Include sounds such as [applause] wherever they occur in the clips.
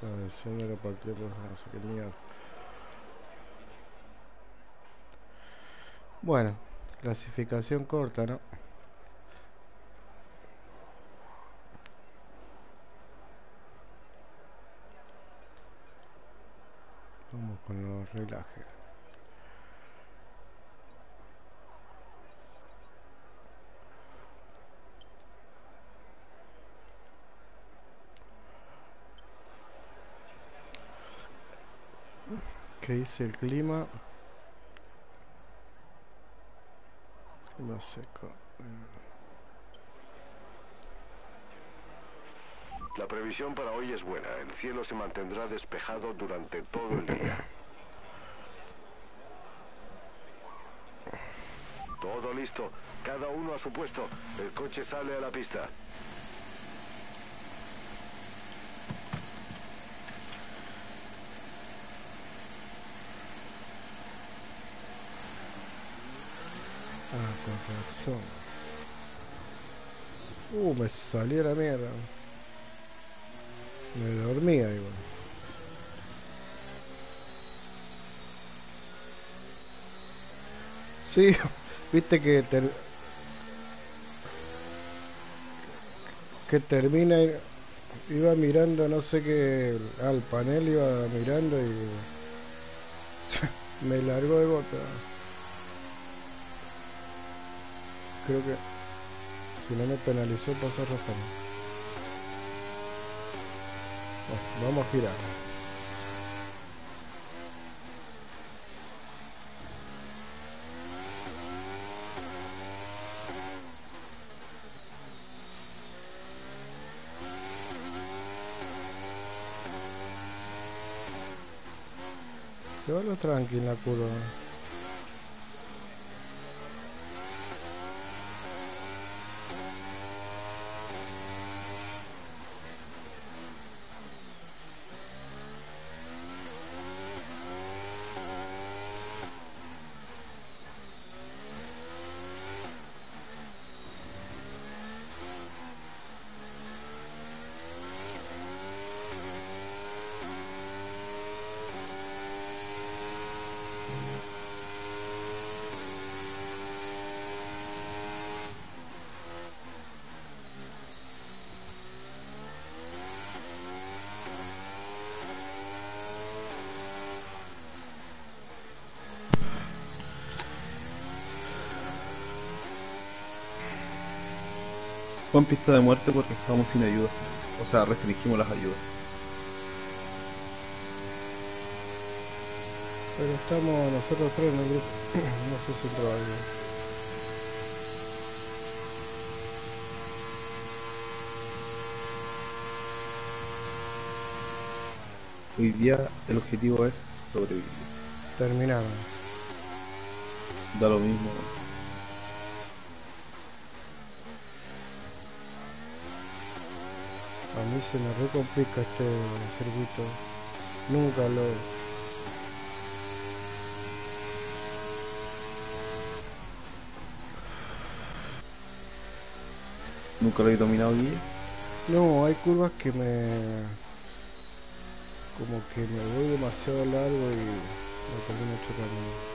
Sé qué mierda. Bueno, clasificación corta, ¿no? Vamos con los relajes. ¿Qué dice el clima? Clima seco. La previsión para hoy es buena. El cielo se mantendrá despejado durante todo el día. [laughs] Todo listo. Cada uno a su puesto. El coche sale a la pista. Ah, con razón. Uh, me salió la mierda. Me dormía igual. Sí, [laughs] viste que ter- que termina iba mirando no sé qué al panel iba mirando y [laughs] me largó de gota. Creo que si no me penalizó pasó Rafael. Bueno, vamos a girar. Llévalo tranqui en la curva. Fue en pista de muerte porque estábamos sin ayuda. O sea, restringimos las ayudas. Pero estamos nosotros tres en el grupo. [clears throat] No sé si alguien. Hoy día el objetivo es sobrevivir. Terminaron. Da lo mismo. A mí se me re complica este circuito. Nunca lo... Nunca lo he dominado bien. No, hay curvas que me... Como que me voy demasiado largo y me termino chocando.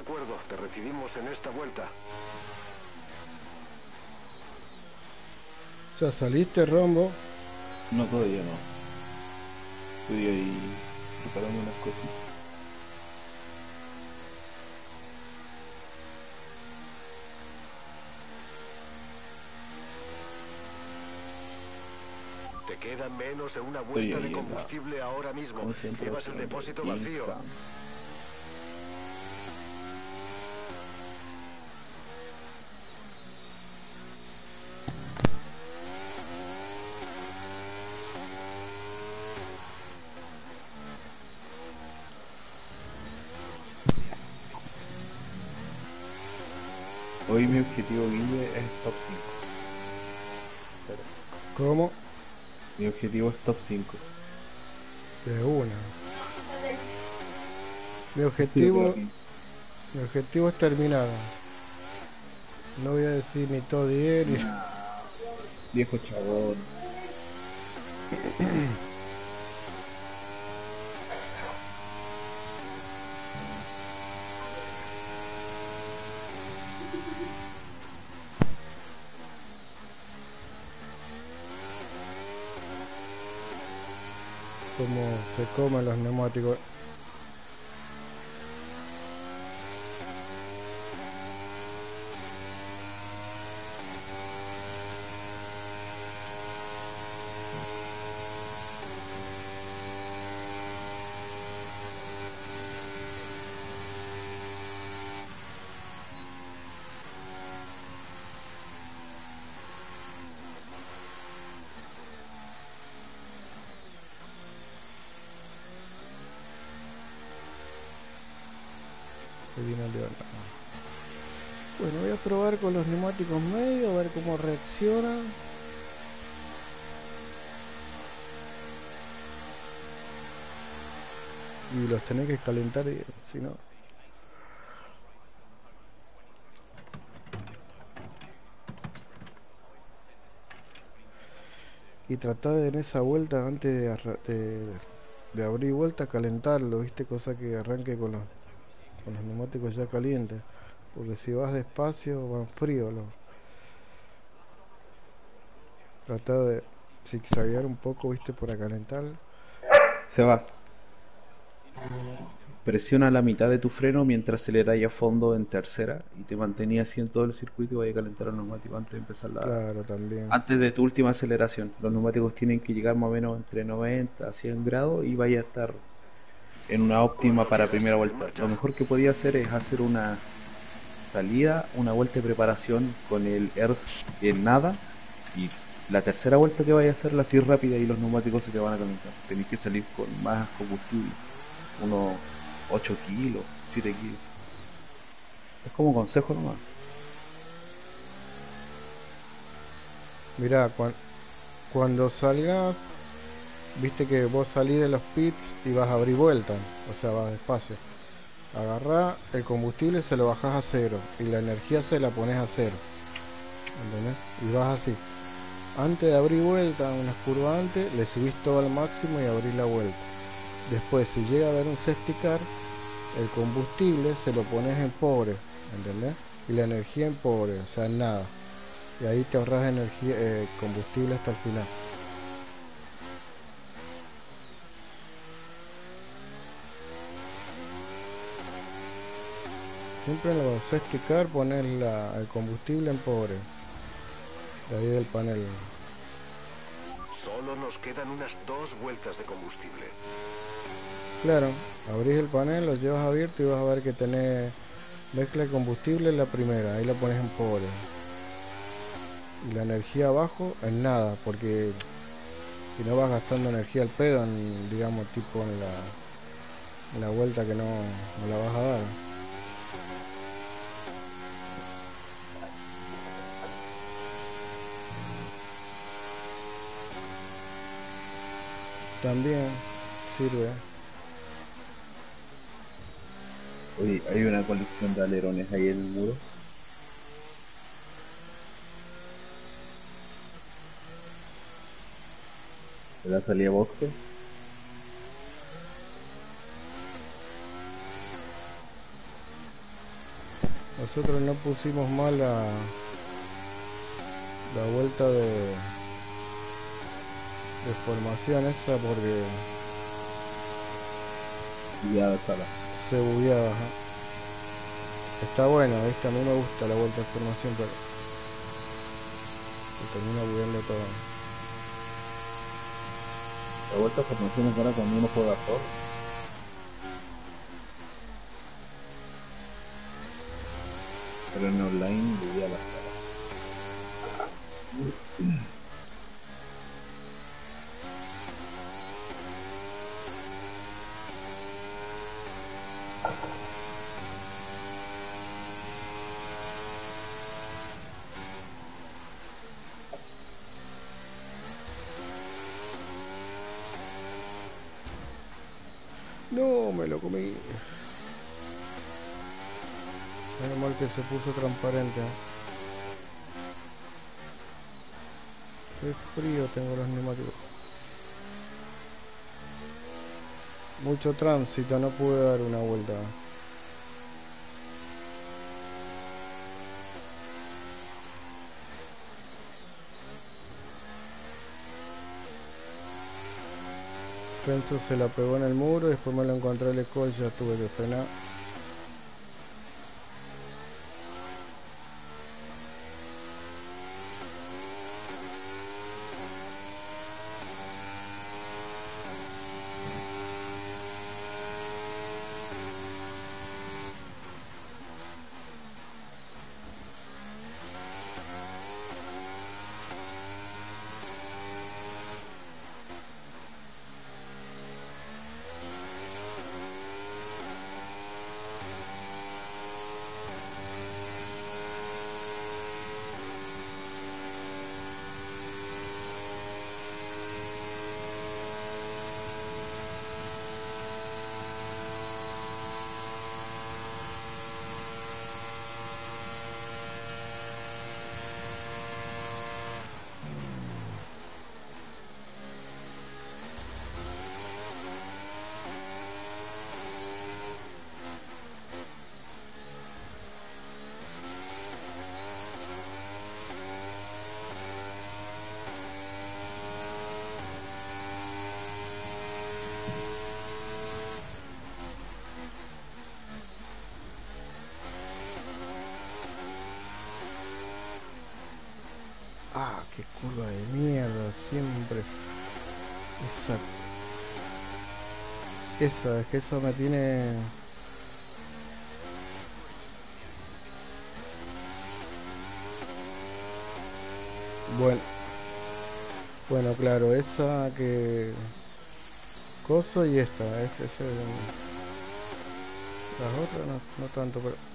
Acuerdo, te recibimos en esta vuelta. O sea, saliste rombo. No, todavía no. Estoy ahí preparando unas cosas. Te queda menos de una vuelta de combustible ahora mismo. Llevas el depósito de vacío. Inca. Hoy mi objetivo, Guille, es top 5. Pero ¿Cómo? mi objetivo es top 5. De una. Mi objetivo, mi objetivo es terminar. No voy a decir ni todo 10 ni... Viejo chabón. [clears throat] como se comen los neumáticos. que vino el León. Bueno, voy a probar con los neumáticos medios, a ver cómo reaccionan. Y calentar, y, si no. Y tratar de en esa vuelta, antes de, de, de abrir vuelta, calentarlo, ¿viste? Cosa que arranque con los con los neumáticos ya calientes porque si vas despacio van fríos los trata de zigzaguear un poco viste para calentar Se va. Presiona la mitad de tu freno mientras aceleráis a fondo en tercera y te mantenías así en todo el circuito y vais a calentar el neumático antes de empezar la... claro también Antes de tu última aceleración. Los neumáticos tienen que llegar más o menos entre 90 a 100 grados y vaya a estar en una óptima para primera vuelta. Lo mejor que podía hacer es hacer una salida, una vuelta de preparación con el ERS en nada y la tercera vuelta que vaya a hacerla así rápida y los neumáticos se te van a calentar. Tenéis que salir con más combustible, unos 8 kilos, 7 kilos. Es como consejo nomás. Mirá, cuan- cuando salgas, viste que vos salís de los pits y vas a abrir vuelta, o sea, vas despacio. Agarrá el combustible, se lo bajás a cero y la energía se la pones a cero. ¿Entendés? Y vas así. Antes de abrir vuelta, unas curvas antes, le subís todo al máximo y abrís la vuelta. Después, si llega a haber un safety car, el combustible se lo pones en pobre, ¿entendés? Y la energía en pobre, o sea, en nada y ahí te ahorras energía eh, combustible hasta el final siempre en los safety car poner la- el combustible en pobre de ahí del panel Solo nos quedan unas dos vueltas de combustible. Claro. Abrís el panel lo llevas abierto y vas a ver que tenés mezcla de combustible en la primera ahí la pones en pobre. Y la energía abajo en nada porque si no vas gastando energía al pedo en, digamos tipo en la en la vuelta que no, no la vas a dar. También sirve Oye, hay una colección de alerones ahí en el muro. ¿De la salida bosque? Nosotros no pusimos mal la, la vuelta de, de formación esa porque Ya está la. Se bugueaba. ajá. Está bueno, ¿viste? A mí me gusta la vuelta de formación, pero termina bugueando todo. La vuelta de formación es buena cuando uno juega solo. Pero en online ya la No, me lo comí. Menos mal que se puso transparente. Qué frío tengo los neumáticos. Mucho tránsito, no pude dar una vuelta. Renzo se la pegó en el muro, después me lo encontré el ya tuve que frenar. Ah, qué curva de mierda, siempre. Esa. Esa, es que eso me tiene. Bueno. Bueno, claro, esa que. Cosa y esta, este, este, Las otras no, no tanto, pero.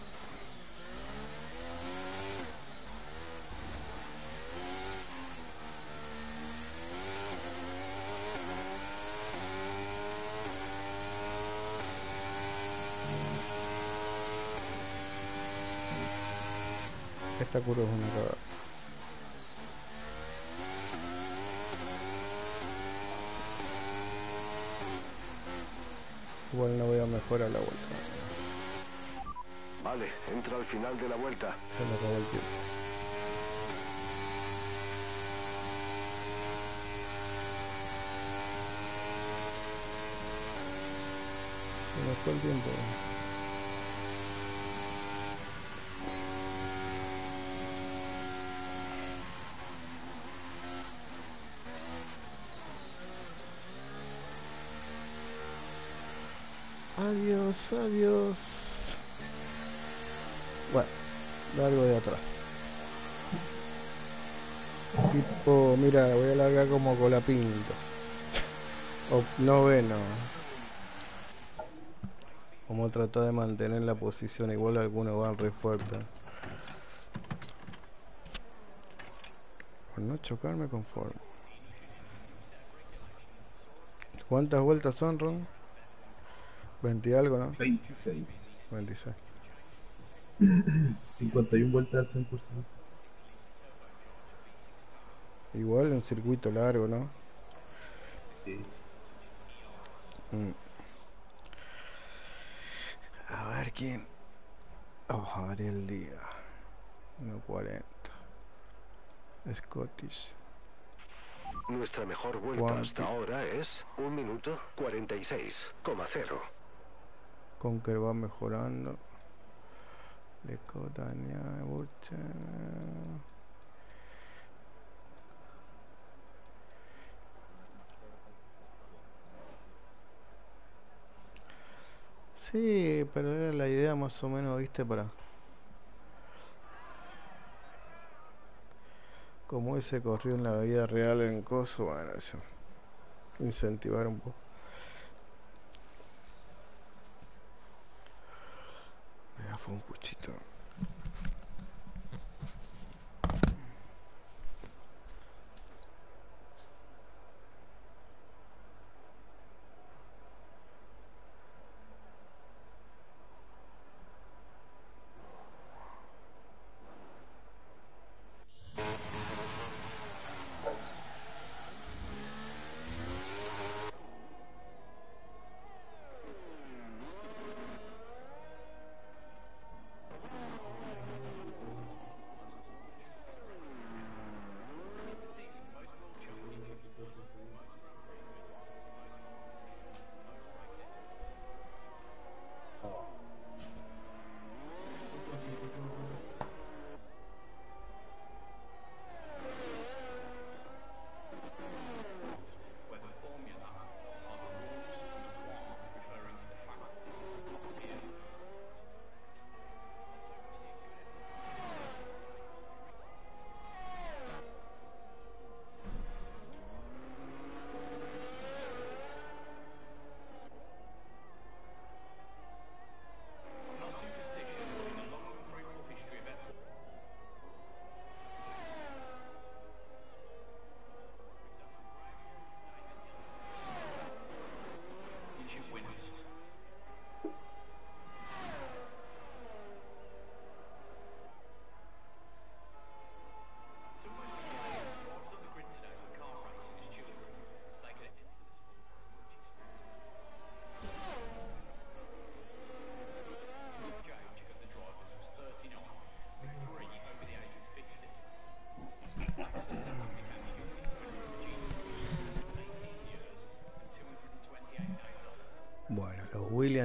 Curva es una cagada. Igual no voy a mejorar la vuelta. Vale, entra al final de la vuelta. Se me acabó el tiempo. Se me fue el tiempo. Adiós. Bueno, largo de atrás. Tipo, mira, voy a largar como colapinto. O noveno. A tratar de mantener la posición. Igual algunos van re fuerte. Por no chocarme conforme. ¿Cuántas vueltas son, Ron? 20 y algo, ¿no? 26. 26. 51 vueltas al 100%. Igual un circuito largo, ¿no? Sí. Mm. A ver quién. Oh, Ariel Día. 1.40. Scottish. Nuestra mejor vuelta hasta ahora es 1 minuto 46,0. Conker va mejorando. Lecotania, Burchen. Sí, pero era la idea más o menos, viste, para... Como ese corrió en la vida real en Coso, bueno, eso. Incentivar un poco. Fue un puchito.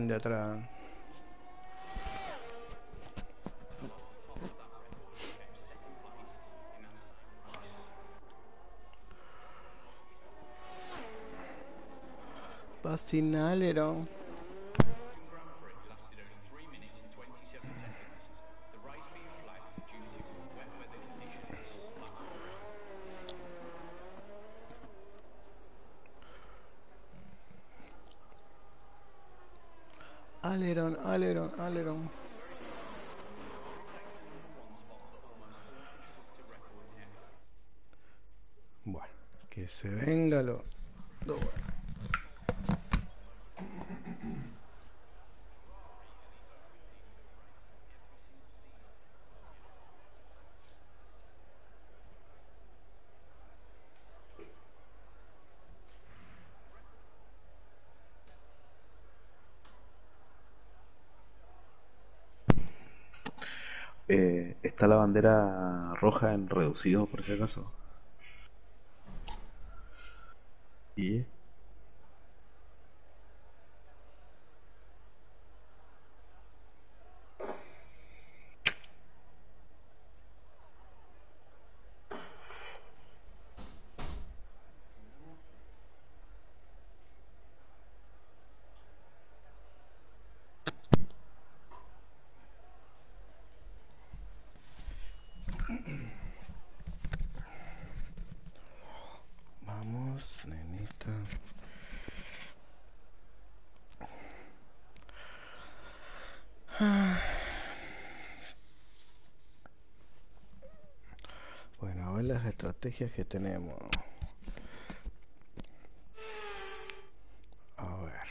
De atrás. Fascinaleron. Aleron, aleron, aleron. Bueno, que se venga lo. lo bueno. Eh, está la bandera roja en reducido, por si acaso. Y Vamos, nenita. Ah. Bueno, a ver las estrategias que tenemos. A ver.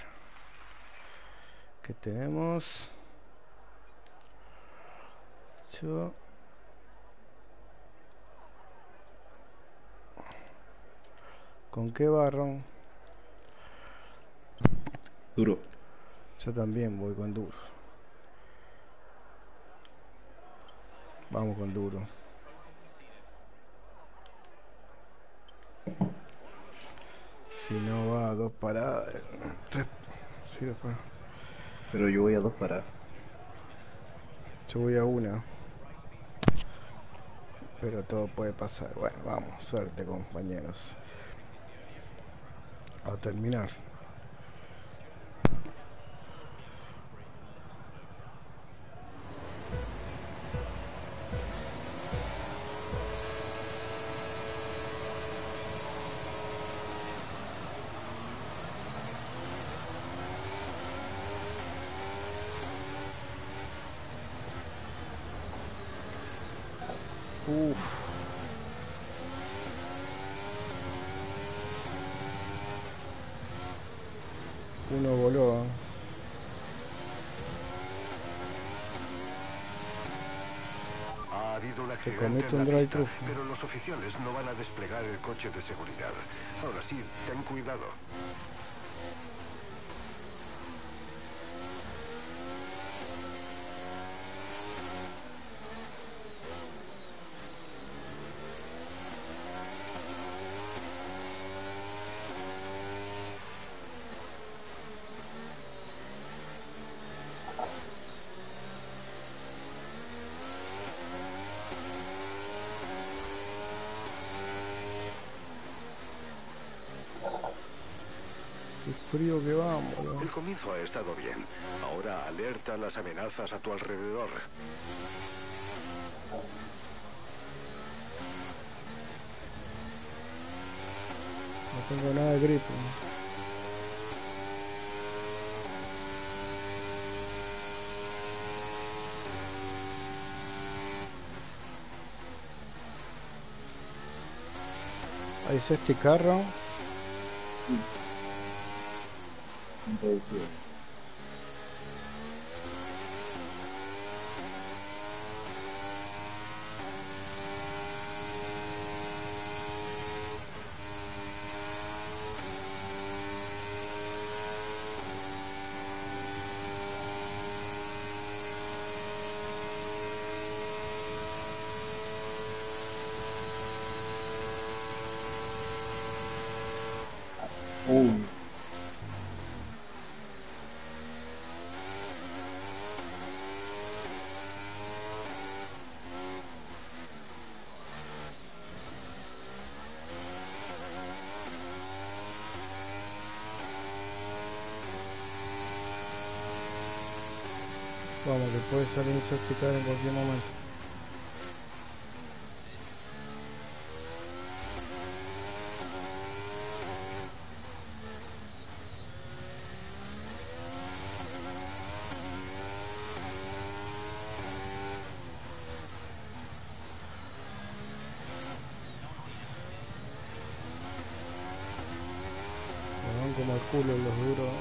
¿Qué tenemos? Yo. ¿Con qué barrón? duro. Yo también voy con duro. Vamos con duro. Si no va a dos paradas, eh, tres. Sí, después. Pero yo voy a dos paradas. Yo voy a una. Pero todo puede pasar. Bueno, vamos, suerte compañeros. A terminar. Uf. Uno voló. ¿eh? Accidente comete un pista, pero los oficiales no van a desplegar el coche de seguridad. Ahora sí, ten cuidado. Qué frío que vamos. El comienzo ha estado bien. Ahora alerta las amenazas a tu alrededor. No tengo nada de gripe. Ahí este carro. Both good. Vamos, que puede salir un safety car en cualquier momento. Me van como el culo los duros.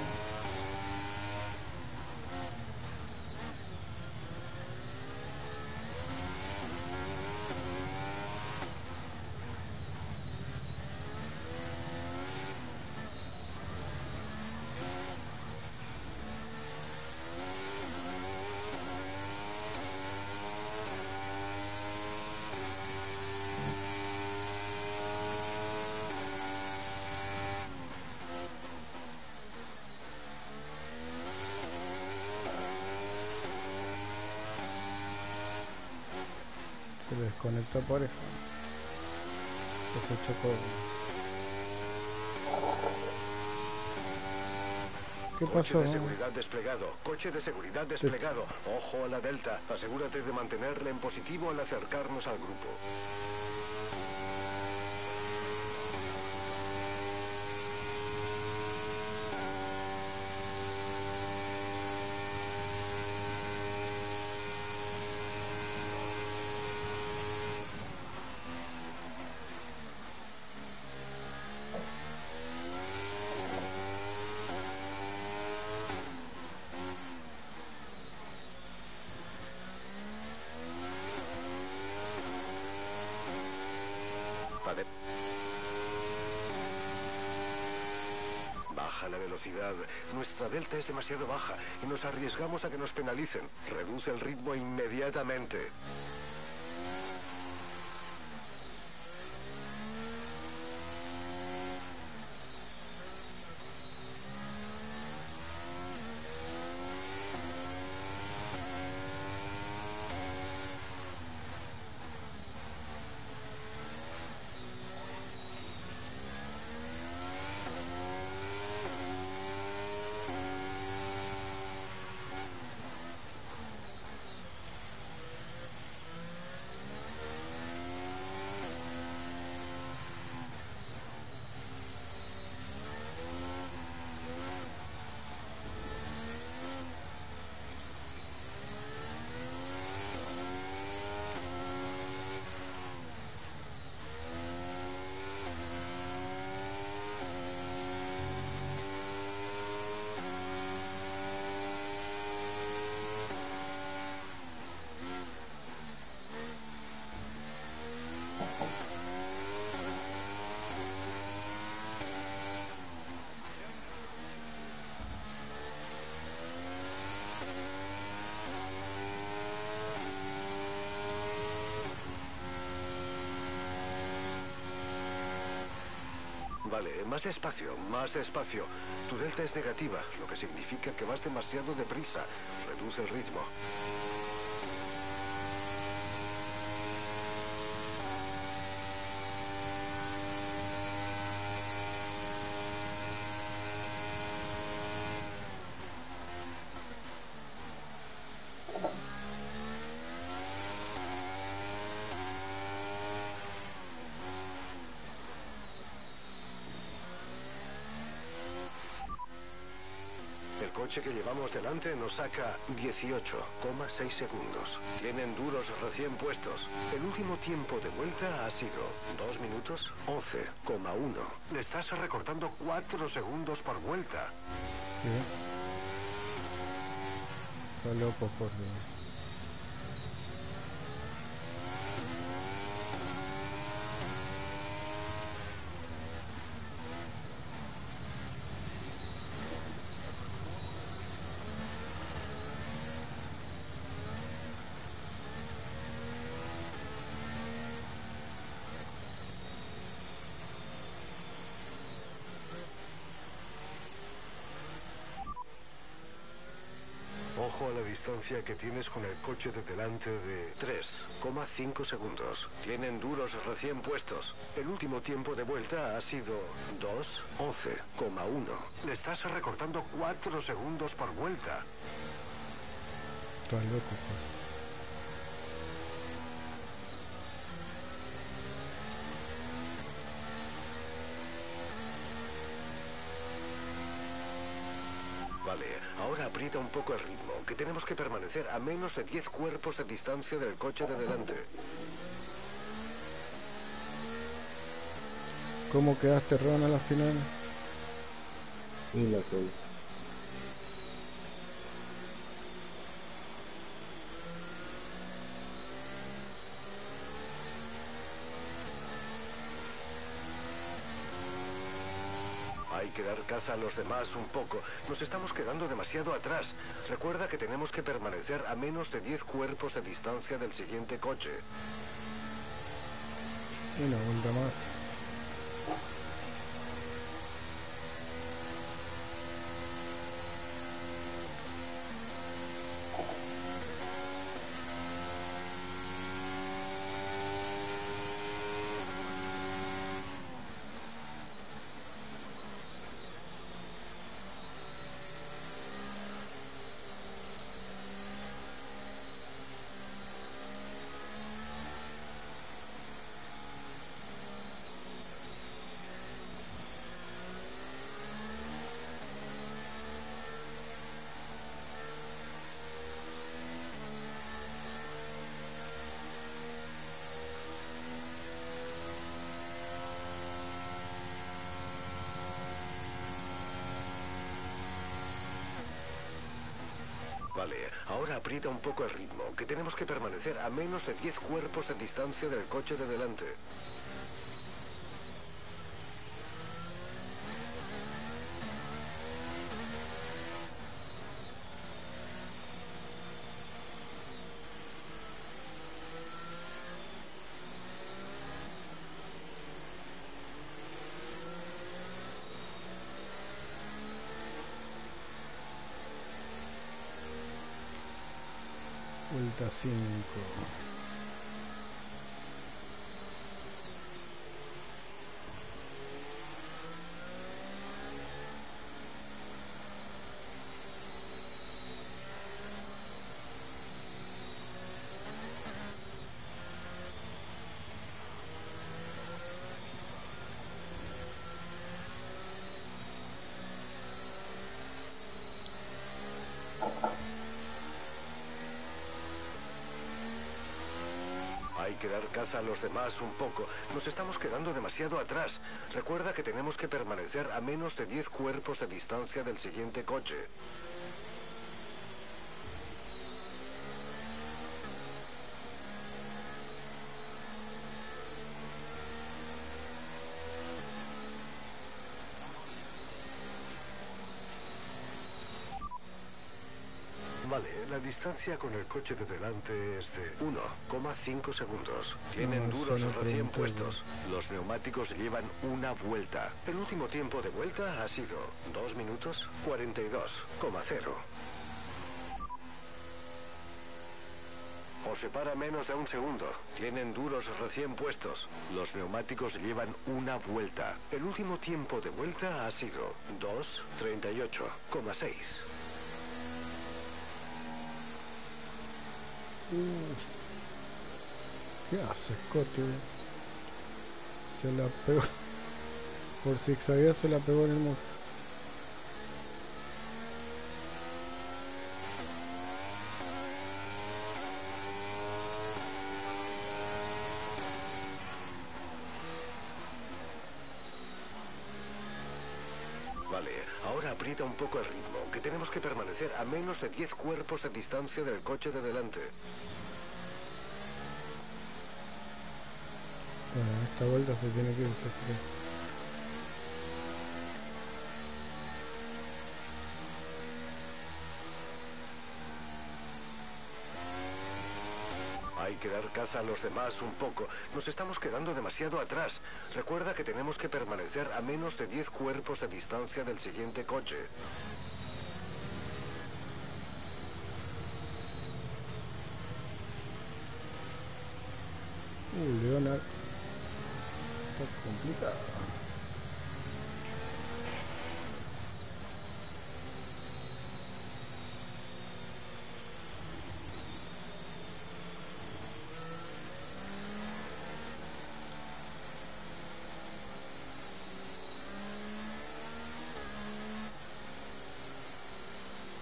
Se ¿Qué Coche pasó? de seguridad desplegado. Coche de seguridad desplegado. Ojo a la delta. Asegúrate de mantenerla en positivo al acercarnos al grupo. Vale. La velocidad. Nuestra delta es demasiado baja y nos arriesgamos a que nos penalicen. Reduce el ritmo inmediatamente. Vale, más despacio, más despacio. Tu delta es negativa, lo que significa que vas demasiado deprisa. Reduce el ritmo. El coche que llevamos delante nos saca 18,6 segundos. Tienen duros recién puestos. El último tiempo de vuelta ha sido 2 minutos 11,1. Le estás recortando 4 segundos por vuelta. Está loco, Jorge. Ojo a la distancia que tienes con el coche de delante de 3,5 segundos. Tienen duros recién puestos. El último tiempo de vuelta ha sido 2,11,1. Le estás recortando 4 segundos por vuelta. Está loco, Jorge. Vale, ahora aprieta un poco el ritmo, que tenemos que permanecer a menos de 10 cuerpos de distancia del coche de delante. ¿Cómo quedaste, Ron, a la final? Y la soy. Hay que dar caza a los demás un poco. Nos estamos quedando demasiado atrás. Recuerda que tenemos que permanecer a menos de 10 cuerpos de distancia del siguiente coche. Una vuelta más. Ahora aprieta un poco el ritmo, que tenemos que permanecer a menos de 10 cuerpos de distancia del coche de delante. 5. Caza a los demás un poco. Nos estamos quedando demasiado atrás. Recuerda que tenemos que permanecer a menos de 10 cuerpos de distancia del siguiente coche. Vale, la distancia con el coche de delante es de 1,5 segundos. Tienen No, duros recién puestos. Los neumáticos llevan una vuelta. El último tiempo de vuelta ha sido 2 minutos 42,0. Os separa menos de un segundo. Tienen duros recién puestos. Los neumáticos llevan una vuelta. El último tiempo de vuelta ha sido 2.38,6. ¿Qué hace Scotty? Se la pegó. Por zigzaguear se la pegó en el muro. Vale, un poco el ritmo, que tenemos que permanecer a menos de 10 cuerpos de distancia del coche de delante. Esta vuelta se tiene que ir dar caza a los demás un poco. Nos estamos quedando demasiado atrás. Recuerda que tenemos que permanecer a menos de 10 cuerpos de distancia del siguiente coche. Uh. Está complicado.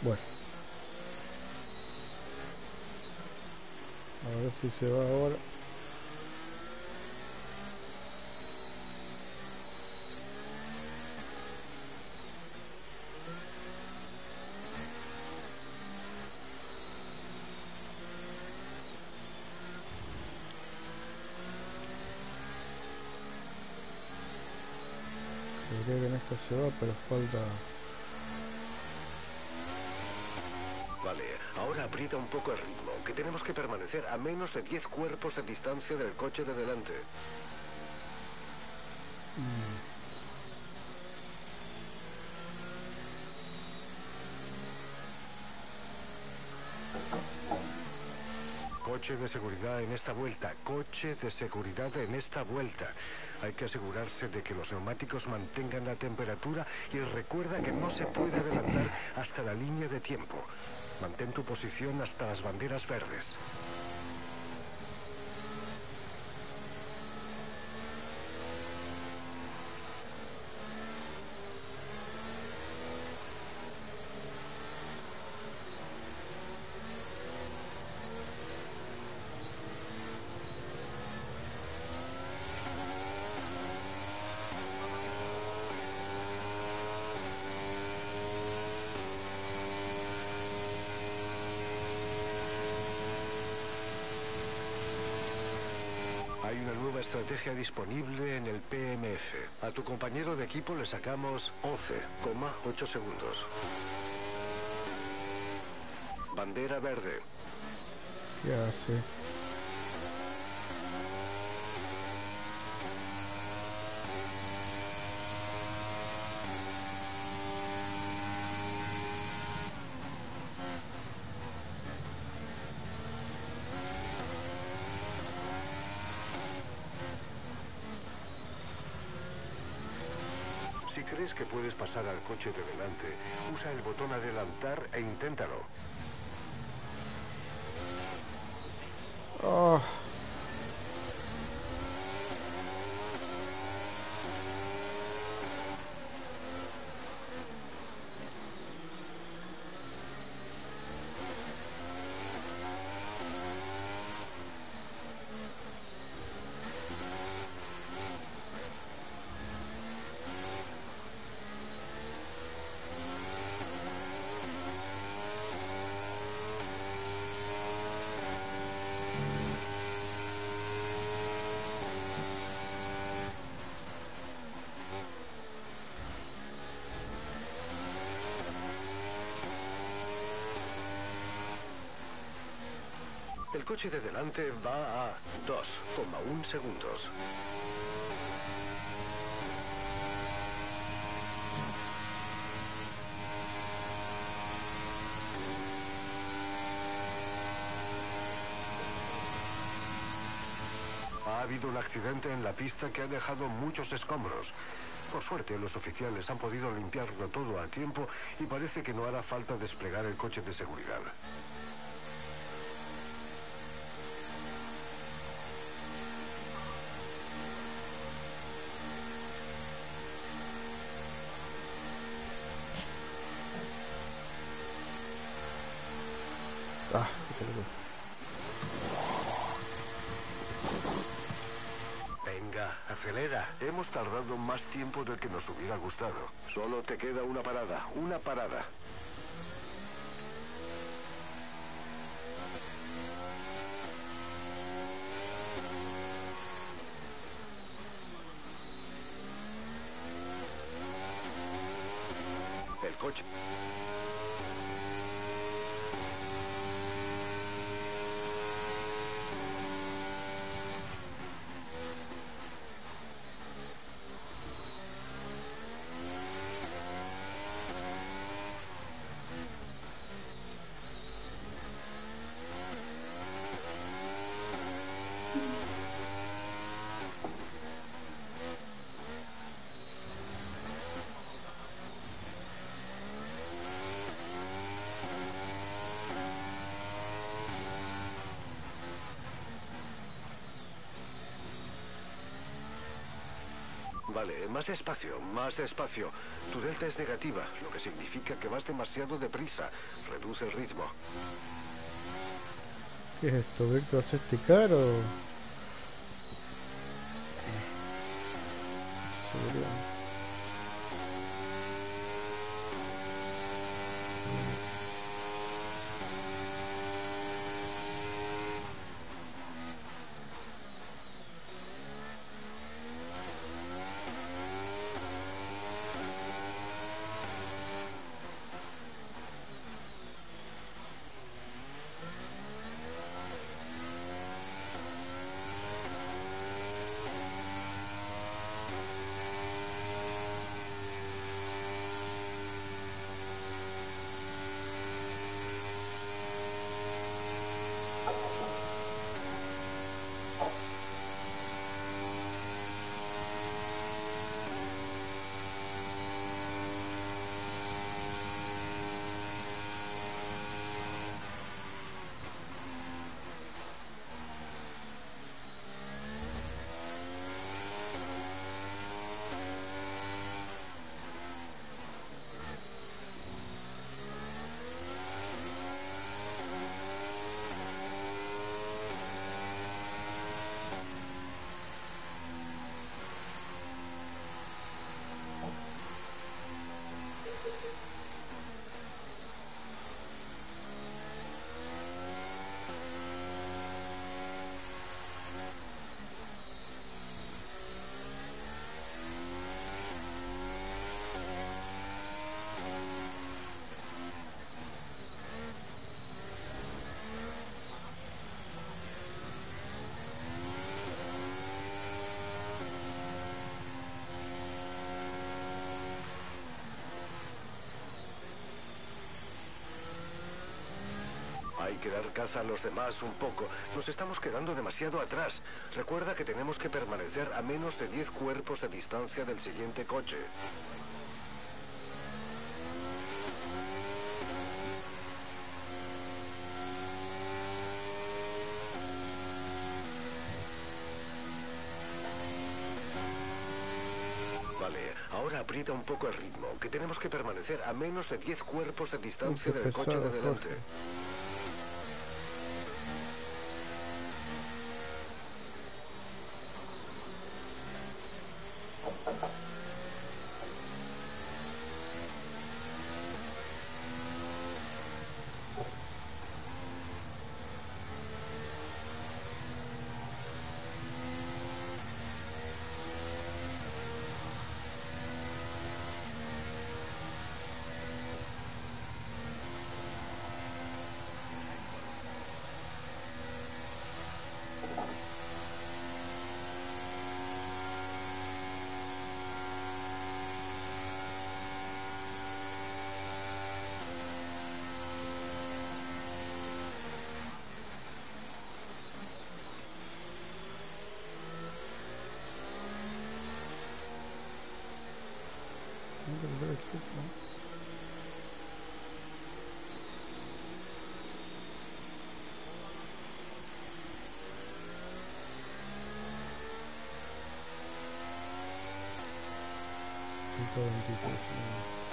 Bueno. A ver si se va ahora. Creo que en esta se va, pero falta... Vale, ahora aprieta un poco el ritmo, que tenemos que permanecer a menos de 10 cuerpos de distancia del coche de delante. Coche de seguridad en esta vuelta, coche de seguridad en esta vuelta. Hay que asegurarse de que los neumáticos mantengan la temperatura y recuerda que no se puede adelantar hasta la línea de tiempo. Mantén tu posición hasta las banderas verdes. Hay una nueva disponible en el PMF. A tu compañero de equipo le sacamos 11,8 segundos. Bandera verde. ¿Qué hace? Si crees que puedes pasar al coche de delante, usa el botón adelantar e inténtalo. Coche de delante va a 2,1 segundos. Ha habido un accidente en la pista que ha dejado muchos escombros. Por suerte, los oficiales han podido limpiarlo todo a tiempo y parece que no hará falta desplegar el coche de seguridad. Ah, qué peligro. Venga, acelera. Hemos tardado más tiempo del que nos hubiera gustado. Solo te queda una parada, una parada. El coche. Vale, más despacio, más despacio. Tu delta es negativa, lo que significa que vas demasiado deprisa. Reduce el ritmo. ¿Qué es esto? ¿Virtual Safety Car o...? Que dar caza a los demás un poco. Nos estamos quedando demasiado atrás. Recuerda que tenemos que permanecer a menos de 10 cuerpos de distancia del siguiente coche. Vale, ahora aprieta un poco el ritmo, que tenemos que permanecer a menos de 10 cuerpos de distancia del coche de delante. Jorge. 一个人 yang.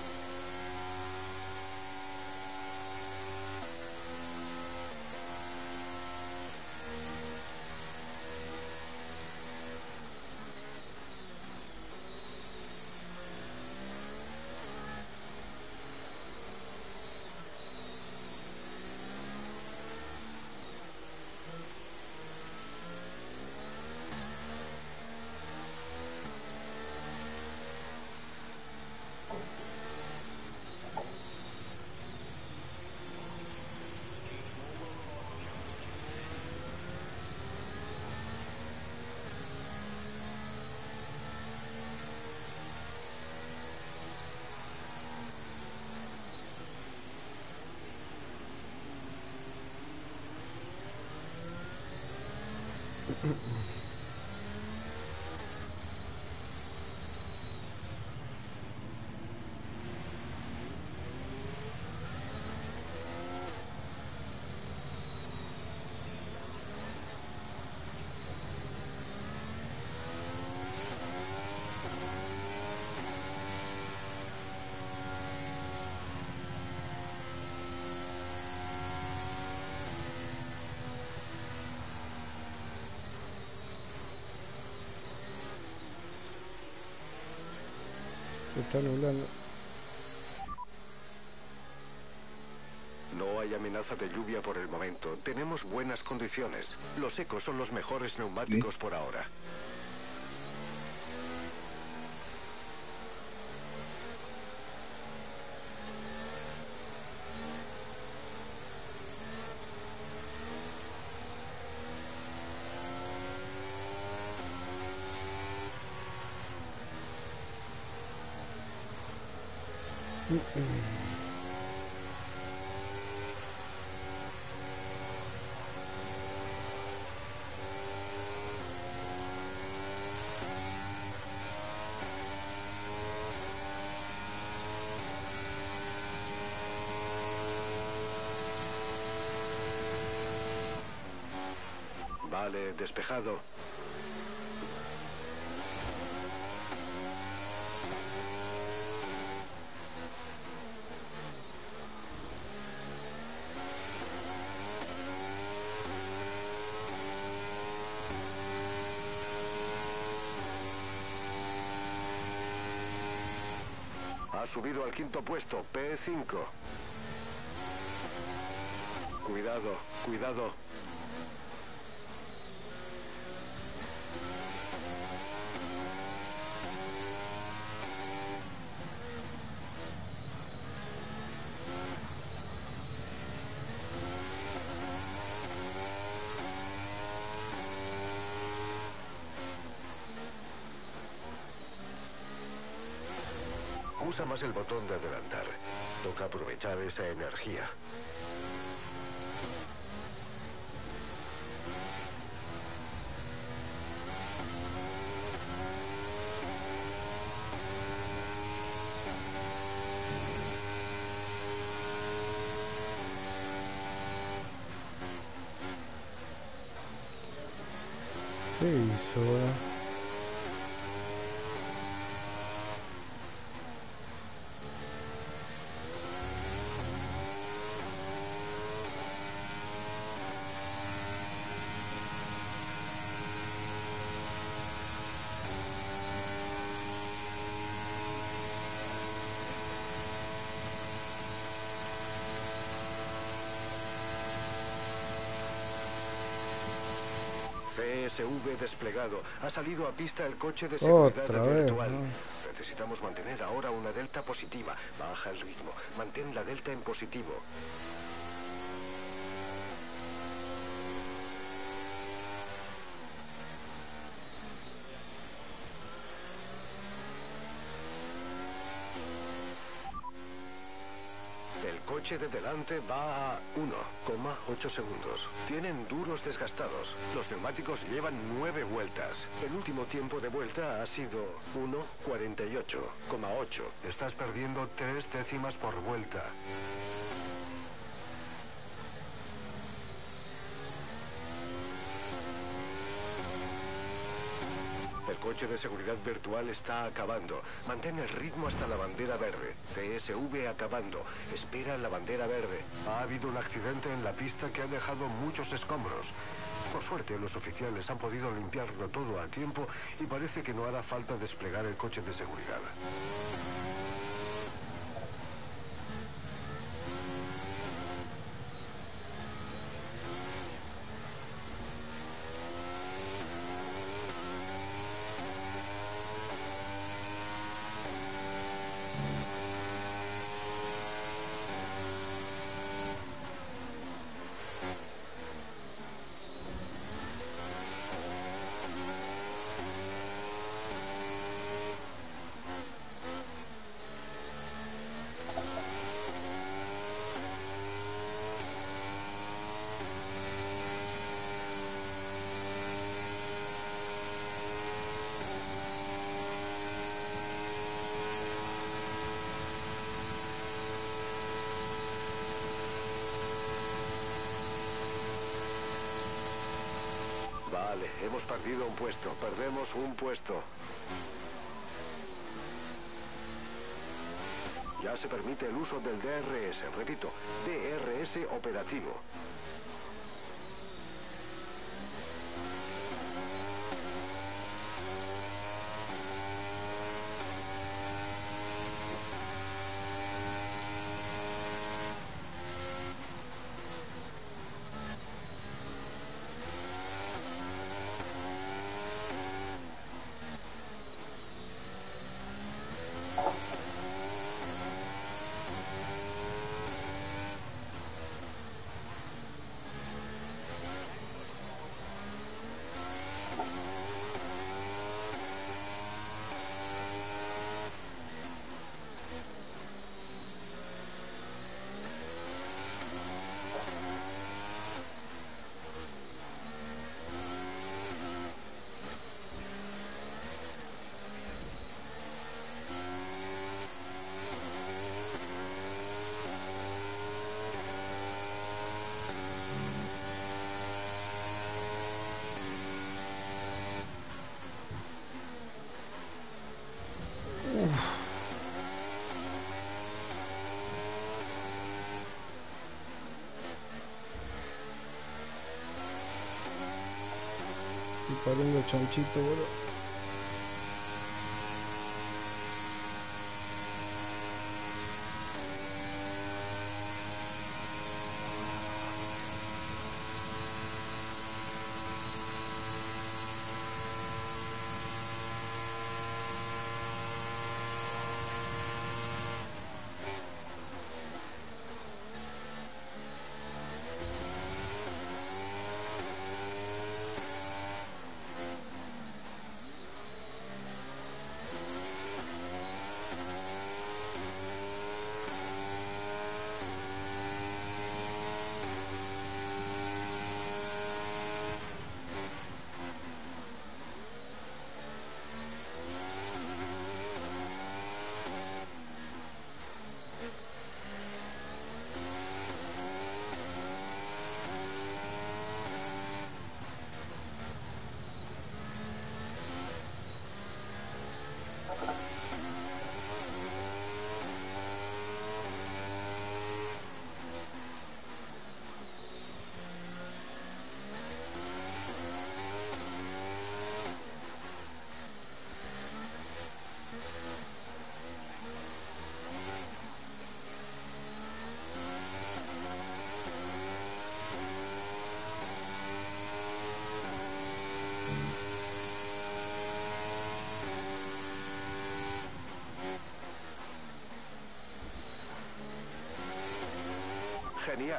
Está nublando. No hay amenaza de lluvia por el momento. Tenemos buenas condiciones. Los ecos son los mejores neumáticos por ahora. Despejado. Ha subido al quinto puesto, P5. Cuidado, cuidado. El botón de adelantar. Toca aprovechar esa energía. ¿Qué CSV desplegado. Ha salido a pista el coche de seguridad Otra vez, virtual. ¿no? Necesitamos mantener ahora una delta positiva. Baja el ritmo. Mantén la delta en positivo. El coche de delante va a 1,8 segundos. Tienen duros desgastados. Los neumáticos llevan 9 vueltas. El último tiempo de vuelta ha sido 1,48,8. Estás perdiendo 3 décimas por vuelta. Coche de seguridad virtual está acabando. Mantén el ritmo hasta la bandera verde. CSV acabando. Espera la bandera verde. Ha habido un accidente en la pista que ha dejado muchos escombros. Por suerte, los oficiales han podido limpiarlo todo a tiempo y parece que no hará falta desplegar el coche de seguridad. Hemos perdido un puesto. Perdemos un puesto. Ya se permite el uso del DRS. Repito, DRS operativo. Y pariendo chanchito, boludo.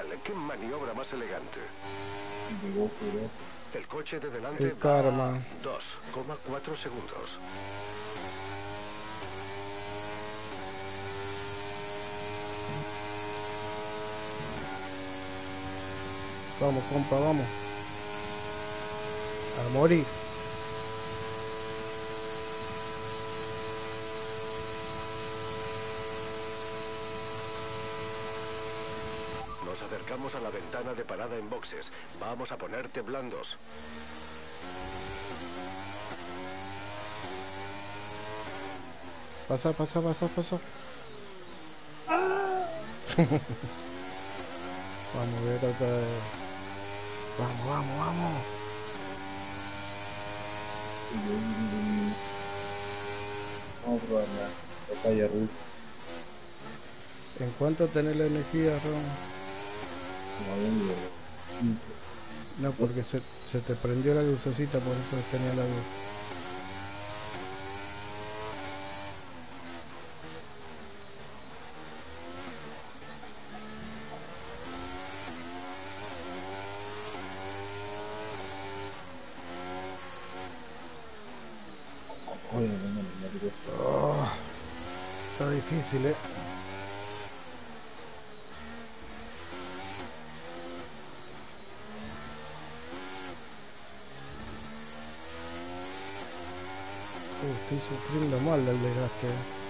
Genial, qué maniobra más elegante. El coche de delante El karma. 2,4 segundos. Vamos, compa, vamos. A morir. Acercamos a la ventana de parada en boxes. Vamos a ponerte blandos. Pasa, pasa, pasa, pasa. [laughs] vamos a ver otra vez. Vamos, vamos, vamos. Vamos a probar la batalla rusa. ¿En cuánto tenés la energía, Ron? Como bien de 15. No, porque se, se te prendió la lucecita, por eso tenía la luz. Oye, no, no, no, tiré esto. Oh, está difícil, ¿eh? Uh, estoy sufriendo mal del desgaste.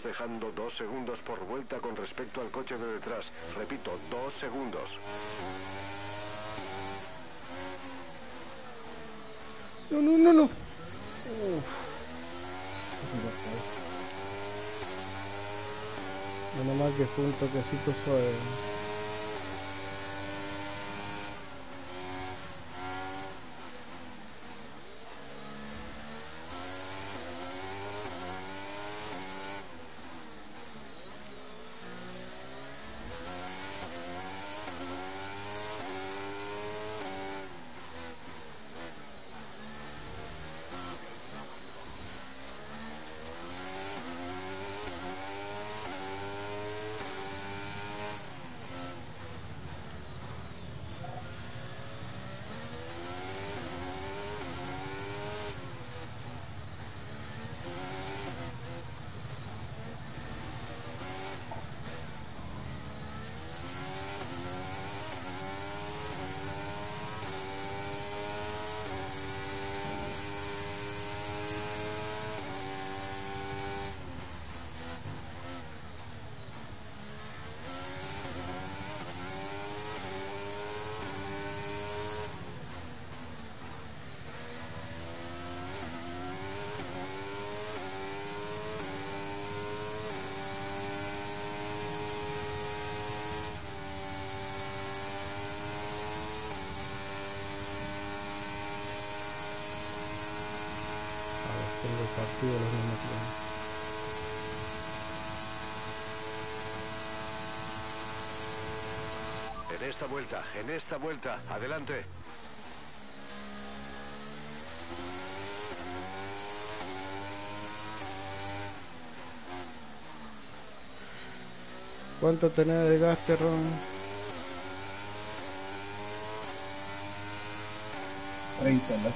Estás dejando dos segundos por vuelta con respecto al coche de detrás. Repito, dos segundos. No, no, no, no. Uf. Menos mal que fue un toquecito suave. A ver, tengo partido los neumáticos. En esta vuelta, en esta vuelta. Adelante. ¿Cuánto tenés de gaste, Ron? 30 en las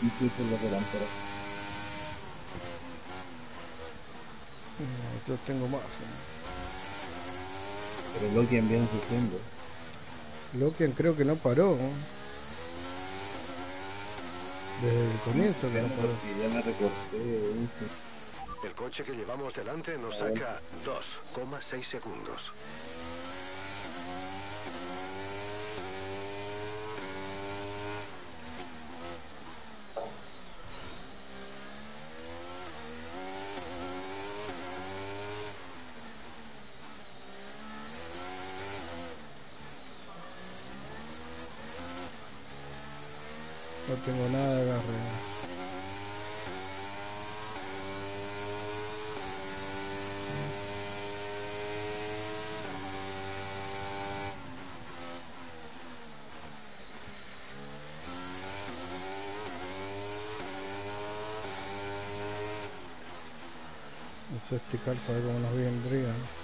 y 7 en las delanteras. Yo tengo más. ¿eh? Pero Loki viene sufriendo. Lokian creo que no paró. Desde el comienzo que no paró. Porque ya me recorté. uf. El coche que llevamos delante nos saca 2,6 segundos. No tengo nada de agarre. El safety car sabe cómo nos vendría.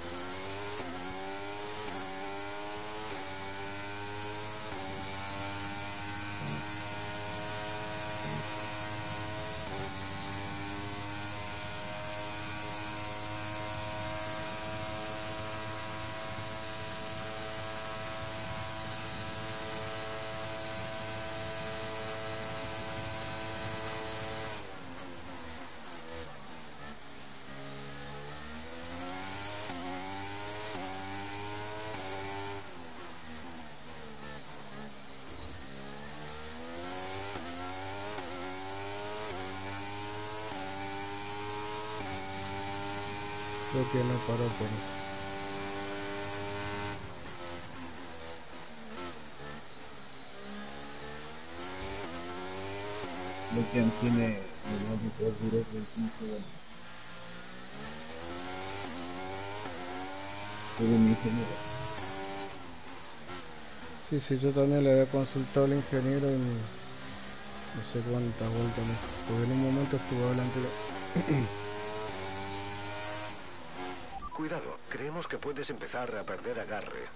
Eso. Loki tiene el neumático duro de 15 bueno. Según mi ingeniero. Sí, sí, yo también le había consultado al ingeniero y no sé cuántas vueltas Porque en un momento estuvo hablando. [clears throat] Cuidado, creemos que puedes empezar a perder agarre.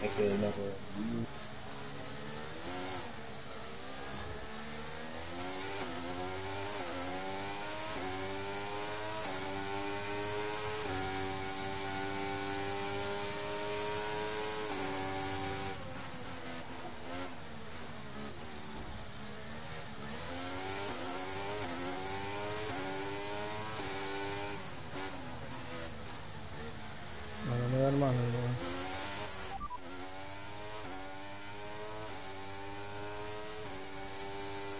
Hay que la rueda. mano. ¿no?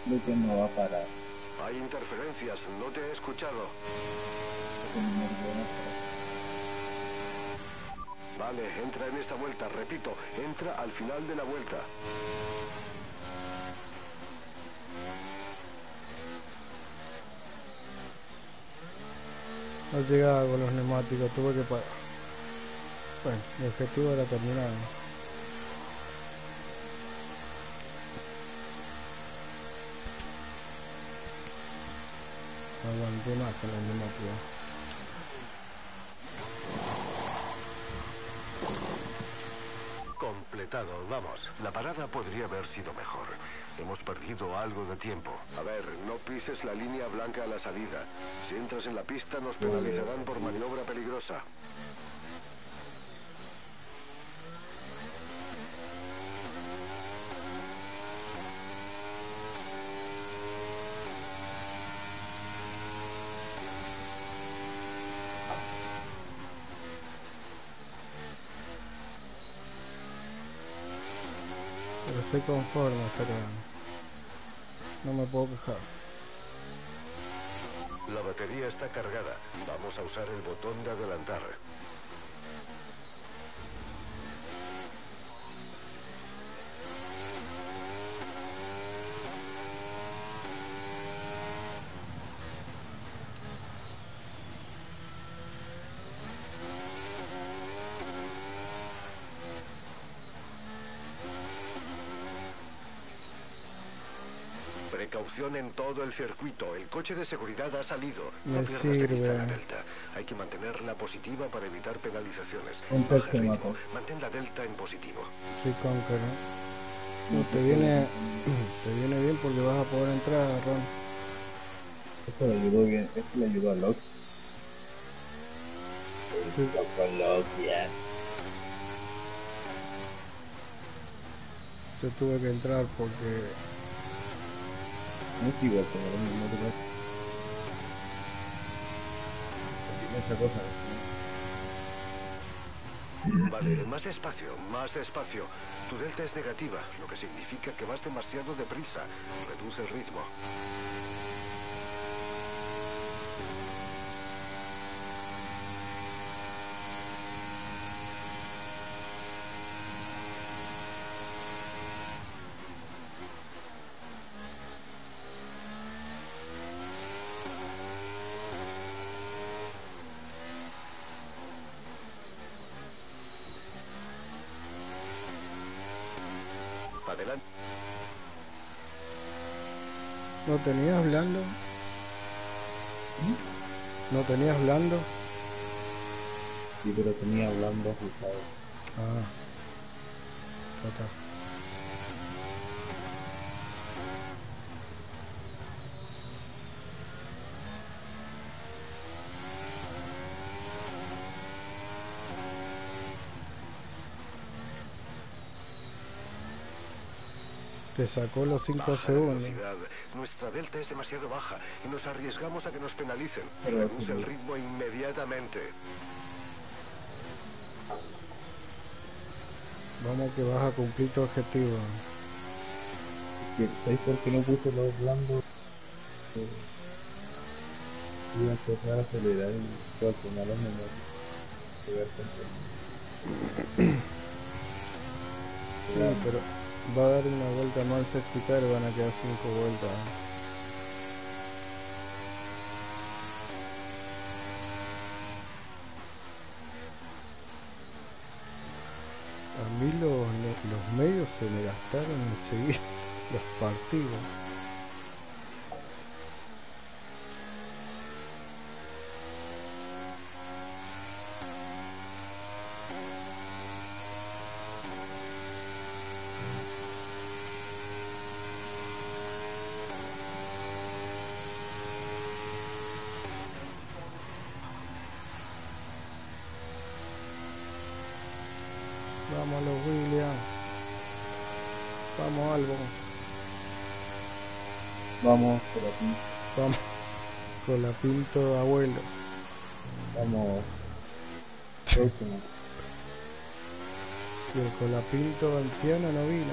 Creo que no va a parar. Hay no te he escuchado. Vale, entra en esta vuelta, repito, entra al final de la vuelta. No llegaba con los neumáticos, tuve que parar. Bueno, mi objetivo era terminar. Aguanté más con los neumáticos. Completado, vamos. La parada podría haber sido mejor. Hemos perdido algo de tiempo. A ver, no pises la línea blanca a la salida. Si entras en la pista nos penalizarán por maniobra peligrosa. Pero conforme, pero no me puedo quejar. La batería está cargada. Vamos a usar el botón de adelantar. En todo el circuito. El coche de seguridad ha salido. No Me pierdas de vista la delta. Hay que mantenerla positiva para evitar penalizaciones. Un ritmo. Mantén la delta en positivo. Soy conquero. No, te viene, [clears throat] te viene bien porque vas a poder entrar, Ron. Esto le ayudó bien, esto le ayudó a Locke. Sí. Ya. Yo tuve que entrar porque Vale, más despacio, más despacio. Tu delta es negativa, lo que significa que vas demasiado deprisa. Reduce el ritmo. Adelante. No tenías blando. No tenías blando. Sí, pero tenía hablando ajustado. Ah. Ya Te sacó los 5 Baja la segundos. Nuestra delta es demasiado baja y nos arriesgamos a que nos penalicen. Pero Reduce el ritmo inmediatamente. Vamos que vas a cumplir tu objetivo. ¿Sabes por qué no puse los blandos? Eh, Iba a empezar a acelerar y reaccionar los menores. Sí, pero va a dar una vuelta más al safety car van a quedar 5 vueltas. A mí los, los medios se me gastaron en seguir [laughs] los partidos. Vámonos, William. Vamos, algo. Vamos, por aquí. Vamos. De abuelo. Vamos. Próximo. [laughs] Y el colapinto anciano no vino.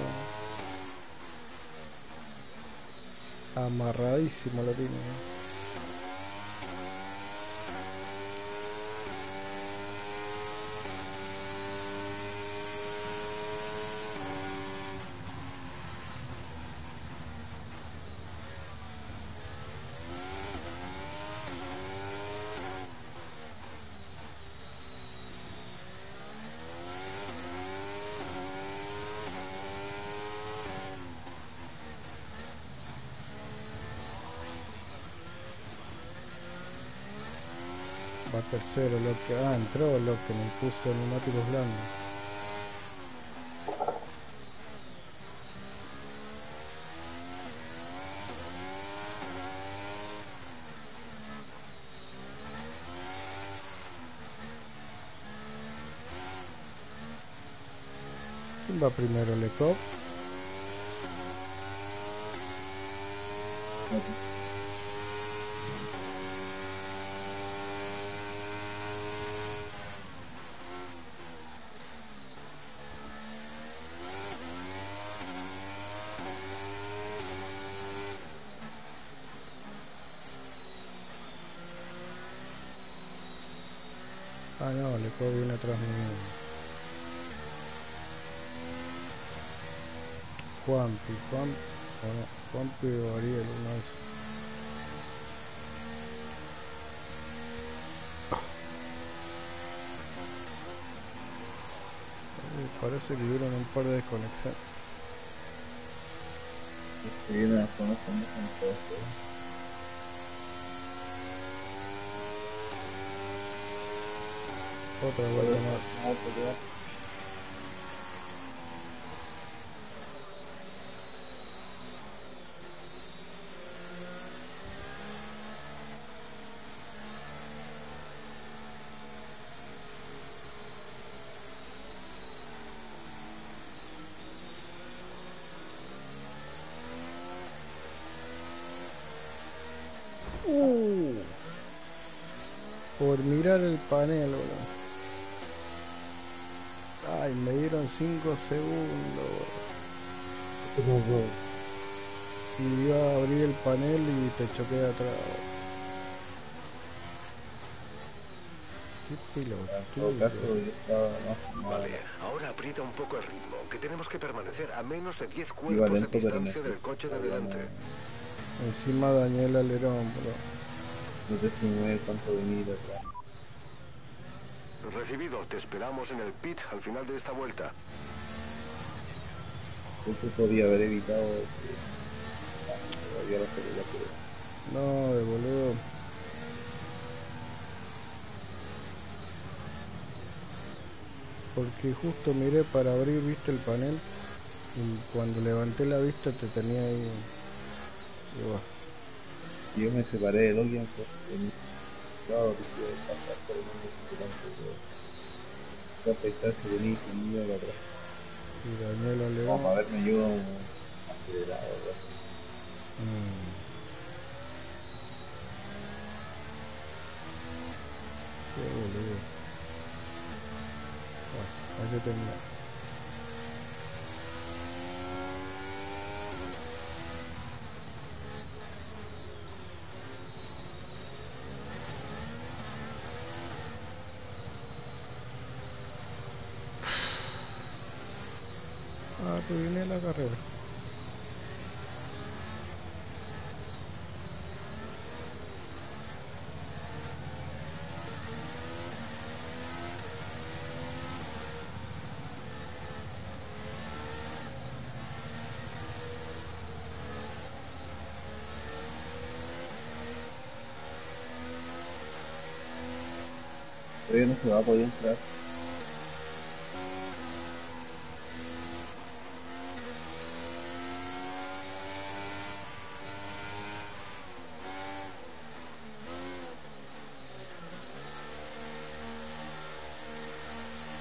Amarradísimo lo tiene. Tercero, lo que. Ah, entró lo que me puso neumáticos blandos. ¿Quién va primero, Lecop? Ah, no, Lecop viene atrás mío. Juanpi, Juan, o no, Juanpi o Ariel, uno. Uy, Parece que hubieron un par de desconexiones. Sí, me las conozco mucho en todo esto. Otra vuelta más. Uh, por mirar el panel, boludo. Me dieron 5 segundos. Y iba a abrir el panel y te choqué de atrás. Qué pelotudo. Vale, ahora aprieta un poco el ritmo, que tenemos que permanecer a menos de 10 Iba cuerpos de distancia del coche de delante. Encima dañé el alerón, bro. No sé si mueve cuánto venir atrás. Recibido, te esperamos en el pit al final de esta vuelta. Eso podría haber evitado todavía la No, de boludo. Porque justo miré para abrir, viste el panel. Y cuando levanté la vista te tenía ahí. Y bueno, yo me separé de Logan, pues en lado decidió pasar por el mundo de atrás. y. Vamos a ver, me ayuda un acelerado, ¿verdad? Mm. Qué boludo. Bueno, hay que terminar. Ah, arruiné la carrera. Todavía no se va a poder entrar.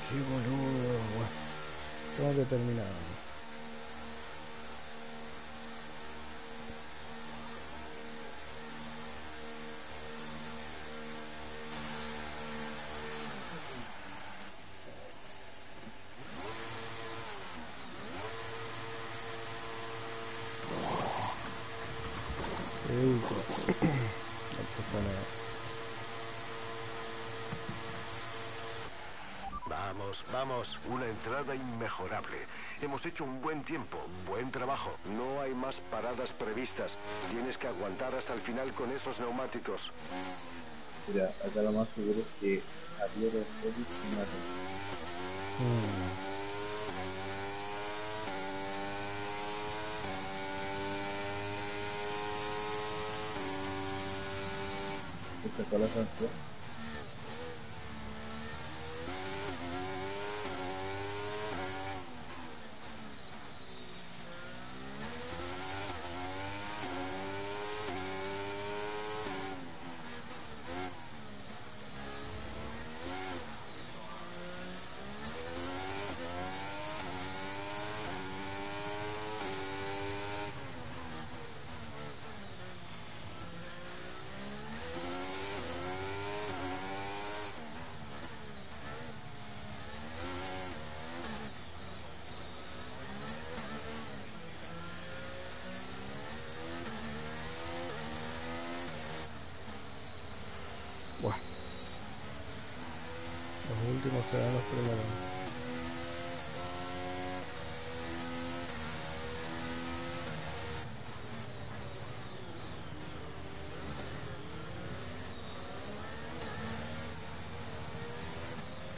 Qué boludo. Bueno, tengo que terminar. Segundos. Vamos, una entrada inmejorable. Hemos hecho un buen tiempo, buen trabajo. No hay más paradas previstas. Tienes que aguantar hasta el final con esos neumáticos. Mira, acá lo más seguro es que había dos. Esta fue la sanción. Buah. Los últimos serán los primeros.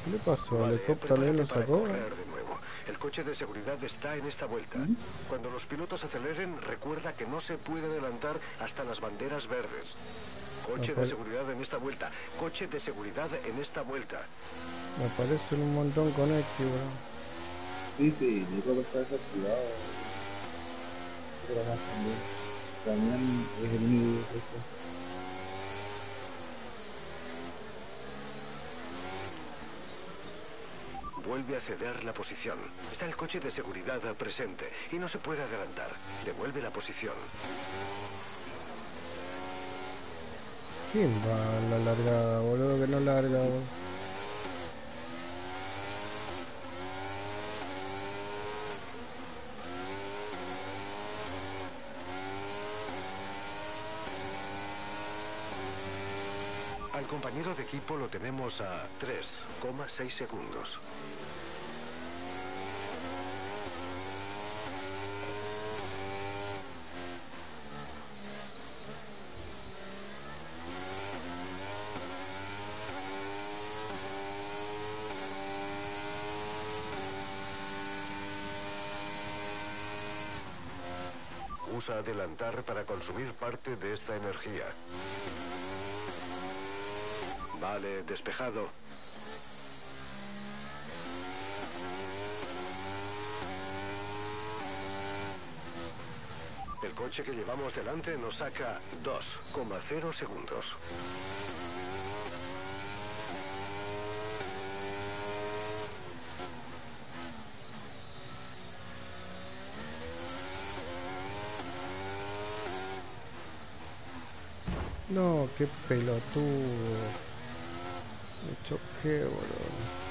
¿Qué le pasó? Vale, ¿El también lo sacó? nuevo. El coche de seguridad está en esta vuelta. Cuando los pilotos aceleren, recuerda que no se puede adelantar hasta las banderas verdes. Coche de seguridad en esta vuelta. Coche de seguridad en esta vuelta. Me parecen un montón con X, bro. Sí, sí, Nico lo está desactivado. Pero más también. También es el único que está. Vuelve a ceder la posición. Está el coche de seguridad presente y no se puede adelantar. Devuelve la posición. ¿Quién va a la largada, boludo? Que no larga. Compañero de equipo lo tenemos a 3,6 segundos. Usa adelantar para consumir parte de esta energía. Vale, despejado. El coche que llevamos delante nos saca 2,0 segundos. No, qué pelotudo. Me choqué, boludo. Vamos,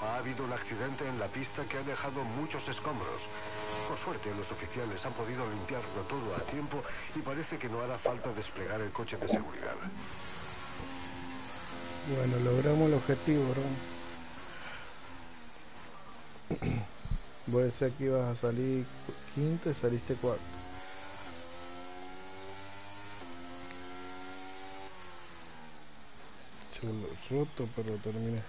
Ha habido un accidente en la pista que ha dejado muchos escombros. Por suerte, los oficiales han podido limpiarlo todo a tiempo y parece que no hará falta desplegar el coche de seguridad. Bueno, logramos el objetivo, bro. [clears throat] Voy a decir que ibas a salir quinto y saliste cuarto. Se lo roto, pero terminé.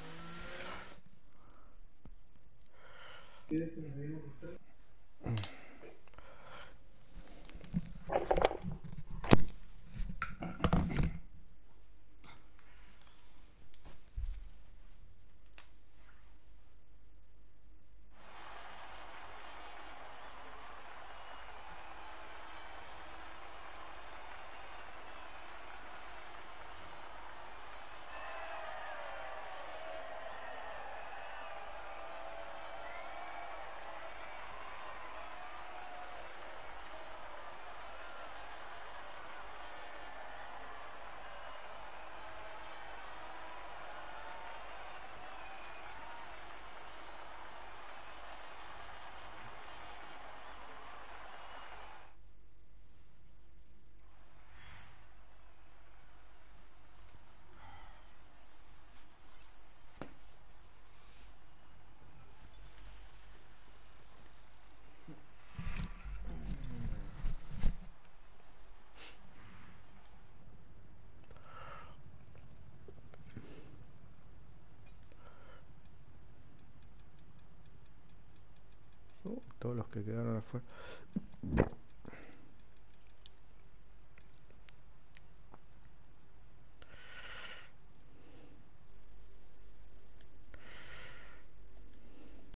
todos los que quedaron afuera.